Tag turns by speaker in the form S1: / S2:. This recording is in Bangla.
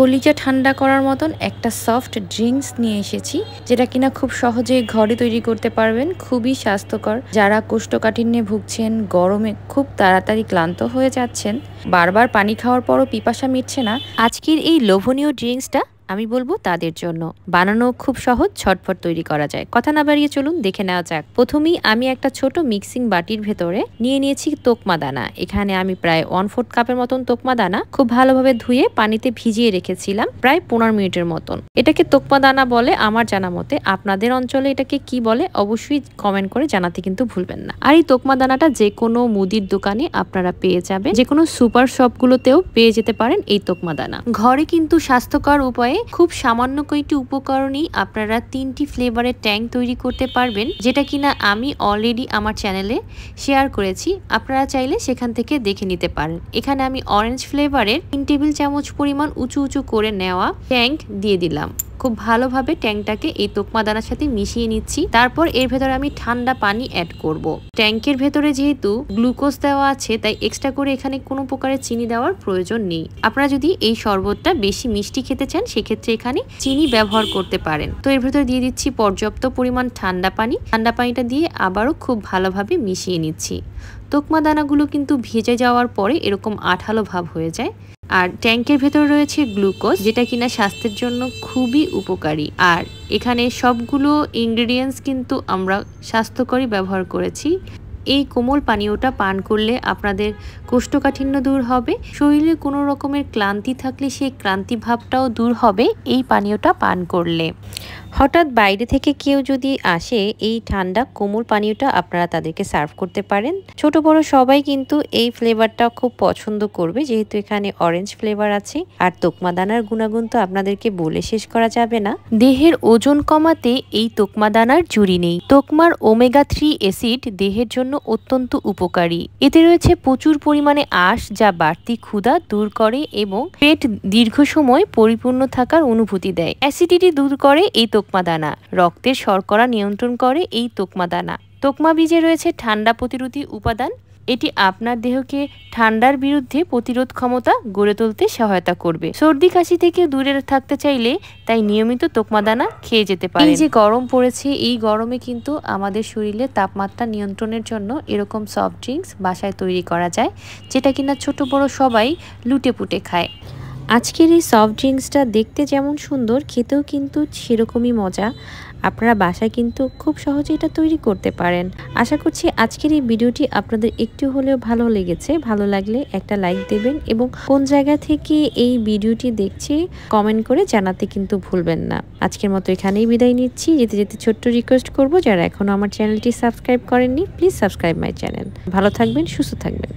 S1: কলিজা ঠান্ডা করার মতন একটা সফট ড্রিঙ্কস নিয়ে এসেছি, যেটা কিনা খুব সহজে ঘরে তৈরি করতে পারবেন, খুবই স্বাস্থ্যকর। যারা কোষ্ঠকাঠিন্যে ভুগছেন, গরমে খুব তাড়াতাড়ি ক্লান্ত হয়ে যাচ্ছেন, বারবার পানি খাওয়ার পরও পিপাসা মিটছে না। আজকের এই লোভনীয় ড্রিঙ্কসটা আমি বলব তাদের জন্য। বানানো খুব সহজ ছটফট তৈরি করা যায়। কথা না বাড়িয়ে চলুন, দেখে নেওয়া যাক। প্রথমেই আমি একটা ছোট মিক্সিং বাটির ভেতরে নিয়ে নিয়েছি তোকমা দানা। এখানে আমি প্রায় ওয়ান ফোর্থ কাপের মতন তোকমা দানা খুব ভালোভাবে ধুয়ে পানিতে ভিজিয়ে রেখেছিলাম প্রায় পনেরো মিনিটের মতন। এটাকে তোকমা দানা বলে আমার জানা মতে আপনাদের অঞ্চলে এটাকে কি বলে অবশ্যই কমেন্ট করে জানাতে কিন্তু ভুলবেন না। আর এই তোকমা দানাটা যে কোনো মুদির দোকানে আপনারা পেয়ে যাবেন। যে কোনো সুপার শপগুলোতেও পেয়ে যেতে পারেন এই তোকমা দানা। ঘরে কিন্তু স্বাস্থ্যকর উপায়ে খুব সামান্য কয়েকটি উপকরণেই আপনারা তিনটি ফ্লেভারের ট্যাঙ্ক তৈরি করতে পারবেন, যেটা কিনা আমি অলরেডি আমার চ্যানেলে শেয়ার করেছি। আপনারা চাইলে সেখান থেকে দেখে নিতে পারেন। এখানে আমি অরেঞ্জ ফ্লেভারের তিন টেবিল চামচ পরিমাণ উঁচু উঁচু করে নেওয়া ট্যাঙ্ক দিয়ে দিলাম। খুব ভালোভাবে ট্যাঙ্কটাকে এই তোকমা দানার সাথে মিশিয়ে নিচ্ছি। তারপর এর ভেতরে আমি ঠান্ডা পানি অ্যাড করব। ট্যাঙ্কের ভেতরে যেহেতু গ্লুকোজ দেওয়া আছে, তাই এক্সট্রা করে এখানে কোনো প্রকারের চিনি দেওয়ার প্রয়োজন নেই। আপনারা যদি এই শরবতটা বেশি মিষ্টি খেতে চান, সেক্ষেত্রে এখানে চিনি ব্যবহার করতে পারেন। তো এর ভেতরে দিয়ে দিচ্ছি পর্যাপ্ত পরিমাণ ঠান্ডা পানি। ঠান্ডা পানিটা দিয়ে আবারও খুব ভালোভাবে মিশিয়ে নিচ্ছি। তোকমা দানাগুলো কিন্তু ভেজে যাওয়ার পরে এরকম আঠালো ভাব হয়ে যায়। আর ট্যাঙ্কের ভেতর রয়েছে গ্লুকোজ, যেটা কিনা স্বাস্থ্যের জন্য খুবই উপকারী। আর এখানে সবগুলো ইনগ্রিডিয়েন্টস কিন্তু আমরা স্বাস্থ্যকরই ব্যবহার করেছি। এই কোমল পানীয়টা পান করলে আপনাদের কোষ্ঠকাঠিন্য দূর হবে। শরীরে কোনো রকমের ক্লান্তি থাকলে সেই ক্লান্তি ভাবটাও দূর হবে এই পানীয়টা পান করলে। হঠাৎ বাইরে থেকে কেউ যদি আসে, এই ঠান্ডা কোমল পানীয়টা আপনারা তাদেরকে সার্ভ করতে পারেন। ছোট বড় সবাই কিন্তু এই ফ্লেভারটা খুব পছন্দ করবে, যেহেতু এখানে অরেঞ্জ ফ্লেভার আছে। আর তোকমা দানার গুণাগুণ তো আপনাদেরকে বলে শেষ করা যাবে না। দেহের ওজন কমাতে এই তোকমা দানার জুড়ি নেই। তোকমার ওমেগা থ্রি অ্যাসিড দেহের জন্য অত্যন্ত উপকারী। এতে রয়েছে প্রচুর পরিমাণে আঁশ, যা বাড়তি ক্ষুধা দূর করে এবং পেট দীর্ঘ সময় পরিপূর্ণ থাকার অনুভূতি দেয়। অ্যাসিডিটি দূর করে এই তোকমা দানা রক্তের শর্করা নিয়ন্ত্রণ করে এই তোকমা দানা তোকমা বীজে রয়েছে ঠান্ডা প্রতিরোধী উপাদান। এটি আপনার দেহকে ঠান্ডার বিরুদ্ধে প্রতিরোধ ক্ষমতা গড়ে তুলতে সহায়তা করবে। সর্দি কাশি থেকে দূরে থাকতে চাইলে তাই নিয়মিত তোকমা দানা খেয়ে যেতে পারে এই যে গরম পড়েছে, এই গরমে কিন্তু আমাদের শরীরে তাপমাত্রা নিয়ন্ত্রণের জন্য এরকম সফট ড্রিঙ্কস বাসায় তৈরি করা যায়, যেটা কিনা ছোট বড় সবাই লুটে পুটে খায়। আজকের এই সফট ড্রিঙ্কসটা দেখতে যেমন সুন্দর, খেতেও কিন্তু সেরকমই মজা। আপনারা বাসায় কিন্তু খুব সহজে এটা তৈরি করতে পারেন। আশা করছি আজকের এই ভিডিওটি আপনাদের একটু হলেও ভালো লেগেছে। ভালো লাগলে একটা লাইক দেবেন এবং কোন জায়গা থেকে এই ভিডিওটি দেখছে কমেন্ট করে জানাতে কিন্তু ভুলবেন না। আজকের মতো এখানেই বিদায় নিচ্ছি। যেতে যেতে ছোট্ট রিকোয়েস্ট করব, যারা এখনও আমার চ্যানেলটি সাবস্ক্রাইব করেননি প্লিজ সাবস্ক্রাইব মাই চ্যানেল ভালো থাকবেন, সুস্থ থাকবেন।